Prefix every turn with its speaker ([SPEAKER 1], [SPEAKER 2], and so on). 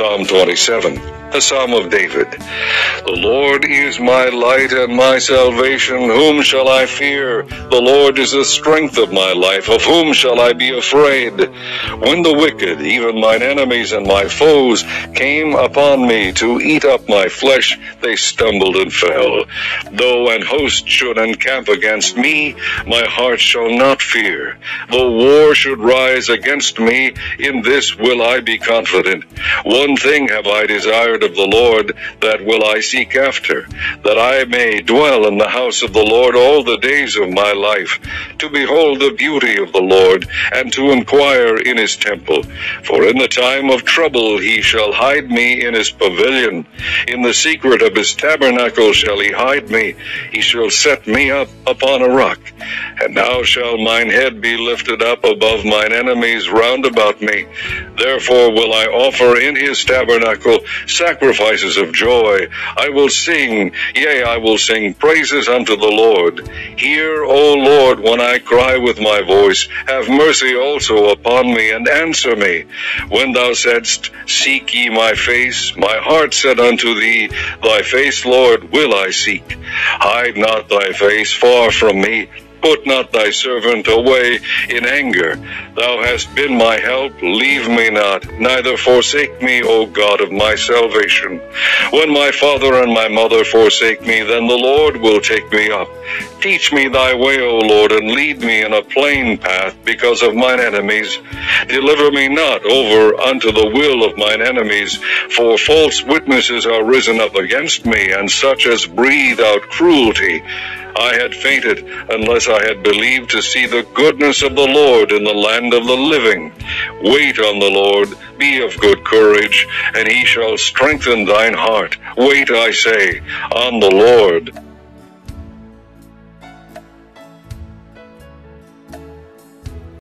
[SPEAKER 1] Psalm 27, a psalm of David. The Lord is my light and my salvation. Whom shall I fear? The Lord is the strength of my life. Of whom shall I be afraid? When the wicked, even mine enemies and my foes, came upon me to eat up my flesh, they stumbled and fell. Though an host should encamp against me, my heart shall not fear. Though war should rise against me, in this will I be confident. One thing have I desired of the Lord, that will I seek after, that I may dwell in the house of the Lord all the days of my life, to behold the beauty of the Lord, and to inquire in his temple. For in the time of trouble he shall hide me in his pavilion. In the secret of his tabernacle shall he hide me. He shall set me up upon a rock. And now shall mine head be lifted up above mine enemies round about me. Therefore will I offer in tabernacle sacrifices of joy. I will sing, yea, I will sing praises unto the Lord. Hear, O Lord, when I cry with my voice. Have mercy also upon me, and answer me. When thou saidst, Seek ye my face, my heart said unto thee, Thy face, Lord, will I seek. Hide not thy face far from me. Put not thy servant away in anger. Thou hast been my help, leave me not, neither forsake me, O God of my salvation. When my father and my mother forsake me, then the Lord will take me up. Teach me thy way, O Lord, and lead me in a plain path because of mine enemies. Deliver me not over unto the will of mine enemies, for false witnesses are risen up against me, and such as breathe out cruelty. I had fainted unless I had believed to see the goodness of the Lord in the land of the living. Wait on the Lord, be of good courage, and he shall strengthen thine heart. Wait, I say, on the Lord.